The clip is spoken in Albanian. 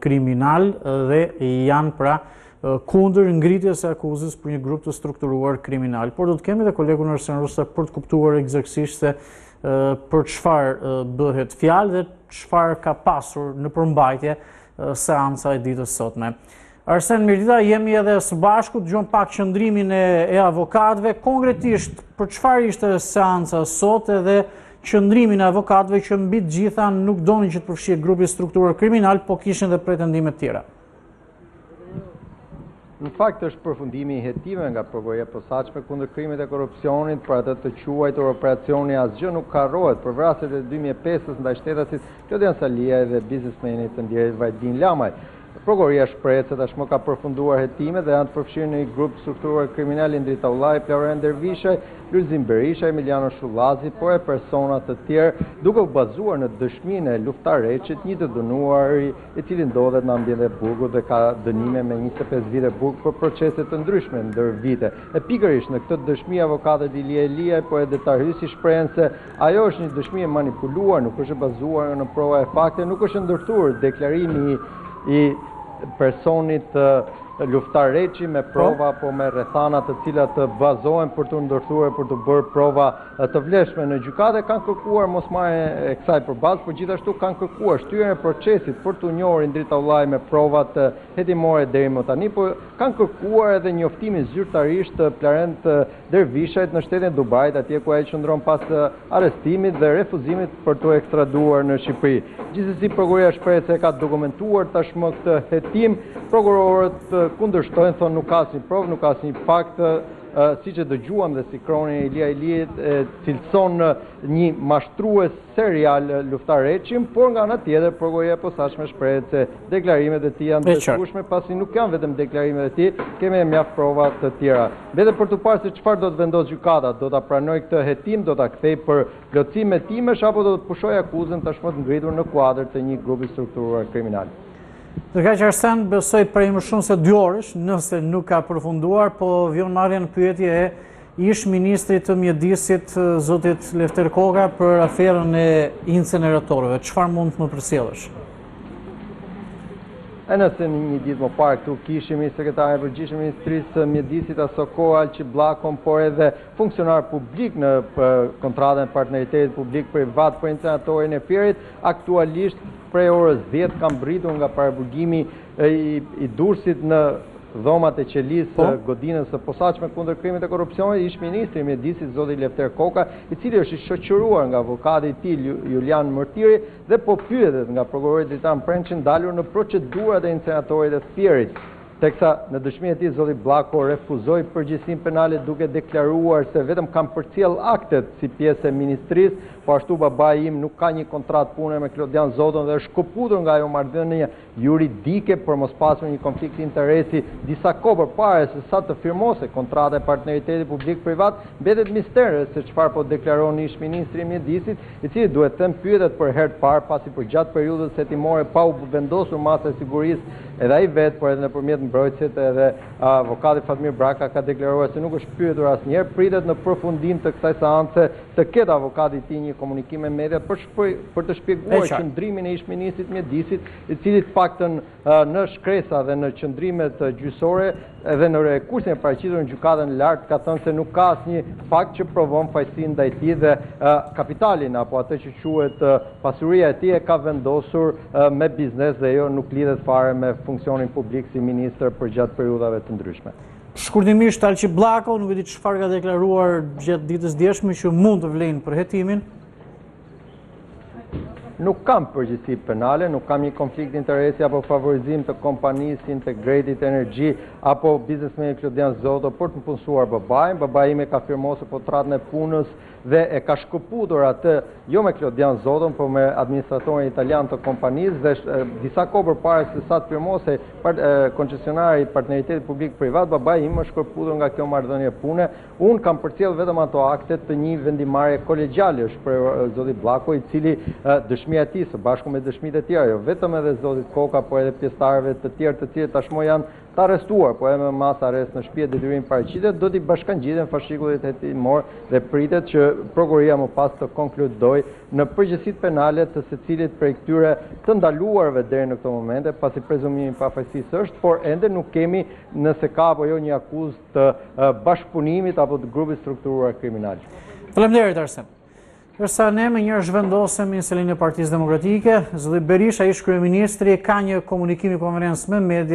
kriminal dhe janë pra kundër ngritjes e akuzës për një grup të strukturuar kriminal. Por do të kemi dhe kolegun Arsen Rusta për të kuptuar ekzaktësisht se për çfarë bëhet fjalë dhe çfarë ka pasur në përmbajtje seanca e ditës së sotme. Arsen mirëdita, jemi edhe së bashku, dëgjuam pak qëndrimin e avokatëve, konkretisht për çfarë ishte seanca sot edhe qëndrimin e avokatëve që mbi të gjitha nuk donin që të përfshihej grupi i strukturuar kriminal, po kishin dhe pretendime të tjera. Në fakt është përfundimi i hetimeve nga prokuroria e posaçme kundër krimit e korrupsionit për atë të quajtur operacioni asgjë nuk harrohet për vrasjet e 2005-ës ndaj shtetasit Klodian Saliaj dhe biznesmenit të ndjerit Vajdin Lamaj. Prokuroria shprehet se tashmë ka përfunduar hetimet dhe janë të përfshirë në një grup të strukturuar kriminal Indrit Taullaj, Plaurent Dervishaj, Lulzim Berisha, Emiljano Shullazi, por e persona të tjerë, duke u bazuar në dëshminë e Luftar Reçit, një të dënuari i cili ndodhet në ambientet e burgut dhe ka dënime me njëzet e pesë vite burg për procese të ndryshme ndër vite. E pikërisht në këtë dëshmi avokatët Ilia Ilia, por edhe Tarhysi shprehen se Ajo është një dëshmi e manipuluar, nuk është e bazuar në prova e fakte, nuk është ndërthurur deklarimi i personit Luftar Reçi me prova apo me rrethana të cilat të bazohen për t'u ndërthurur për t'u bërë prova të vlefshme në gjykatë e kanë kërkuar mosmarrjen e kësaj për bazë, por gjithashtu kanë kërkuar shtyrjen e procesit për t'u njohur Indrit Taullaj me provat hetimore deri më tani, por kanë kërkuar edhe njoftimin zyrtarisht të Plarent Dervishajt në shtetin e Dubait, atje ku ai qëndron pas arrestimit dhe refuzimit për t'u ekstraduar në Shqipëri. Gjithsesi, prokuroria shprehet se e ka dokumentuar tashmë këtë hetim. Prokurorët kundërshtojnë, thonë nuk ka asnjë provë, nuk ka asnjë fakt, siç e dëgjuam dhe sinkronin e Ilia Ilias e cilëson një mashtrues serial Luftar Reçin, por nga ana tjetër prokuroria e posaçme shprehet se deklarimet e tij janë të besueshme pasi nuk janë vetëm deklarimet e tij, kemi e mjaft prova të tjera. Mbetet për t'u parë se çfarë do të vendosë gjykata, do ta pranojë këtë hetim, do ta kthejë për plotësim hetimesh apo do të pushojë akuzën tashmë të ngritur në kuadër të një grupi të strukturuar kriminal. Ndërkaq Arsen besoj prej më shumë se dy orësh, nëse nuk ka përfunduar, po vjon marrja në pyetje e ish ministrit të mjedisit zotit Lefter Koka për aferën e inceneratorëve. Çfarë mund të më përcjellësh? E nëse një ditë më parë këtu kishim ish sekretarin e përgjithshëm të ministrisë së mjedisit asokohe Alqi Bllakon, por edhe funksionar publik në kontratën e partneritetit publik privat për inceneratorin e Fierit, aktualisht prej orës 10 ka mbërritur nga paraburgimi i Durrësit në dhomat e qelisë, po, godinës së posaçme kundër krimit e korrupsionit, ish-ministri i Mjedisit, zoti Lefter Koka, i cili është i shoqëruar nga avokati i tij, Julian Mërtiri dhe po pyetet nga prokurori Dritan Prençi, ndalur në procedurat e inceneratorit të Fierit, teksa në dëshminë e tij zoti Bllako refuzoi përgjegjësinë penale duke deklaruar se vetëm kam përcjellë aktet si pjesë e ministrisë, po ashtu babai im nuk ka një kontratë pune me Klodian Zoton dhe është shkëputur nga ajo marrëdhënie juridike për të mos pasur një konflikt interesi disa kohë përpara se sa të firmosej kontrata e partneritetit publik-privat, mbetet mister se çfarë po deklaron ish-ministri i Mjedisit, i cili duhet thënë pyetet për herë të parë pasi përgjatë periudhës hetimore pa u vendosur masa e sigurisë edhe ai vetë por edhe nëpërmjet mbrojtësit edhe avokati Fatmir Braka ka deklaruar se nuk është pyetur asnjëherë, pritet në përfundim të kësaj seance të ketë avokati i tij një komunikim me mediat për të shpjeguar qëndrimin e ish-ministrit Mjedisit, i cili të paktën në shkresa dhe në qëndrimet gjyqësore edhe në rekursin e paraqitur në Gjykatën e Lartë ka thënë se nuk ka asnjë fakt që provon fajësi ndaj tij dhe kapitalin apo atë që quhet pasuria e tij e ka vendosur me biznes dhe jo nuk lidhet fare me funksionin publik si ministër përgjatë periudhave të ndryshme. Shkurtimisht Alqi Bllako, nuk e di çfarë ka deklaruar gjatë ditës djeshme që mund të vlejnë për hetimin, Nuk kam përgjegjësi penale, nuk kam një konflikt interesi apo favorizim të kompanisë Integrated Energy apo biznesmeni Klodian Zoto për të punësuar babain. Babai im e ka firmosur kontratën e punës dhe e ka shkëputur atë jo me Klodian Zoton, por me administratorin italian të kompanisë dhe disa kohë përpara se sa të firmosej koncesionari i partneritetit publik privat, babai im është shkëputur nga kjo marrëdhënie pune. Unë kam përcjellë vetëm ato akte të një vendimmarrjeje kolegjiale, shprehur zoti Bllako, i cili dëshmia e tij, së bashku me dëshmitë e tjera, jo vetëm edhe zotit Koka, por edhe pjesëtarëve të tjerë të cilët tashmë janë të arrestuar, por edhe me masë arrest në shtëpi e detyrim paraqitje, do t'i bashkangjiten fashikullit hetimor dhe pritet që prokuroria më pas të konkludojë në përgjegjësitë penale të secilit prej këtyre të ndaluarve deri në këto momente, pasi prezumimi i pafajësisë është, por ende nuk kemi nëse ka apo jo një akuzë të bashkëpunimit apo të grupit strukturuar kriminal. Faleminderit Arsen. Ndërsa ne menjëherë zhvendosemi në selinë e Partisë Demokratike, zoti Berisha, ish kryeministri, ka një komunikim, konferencë me media,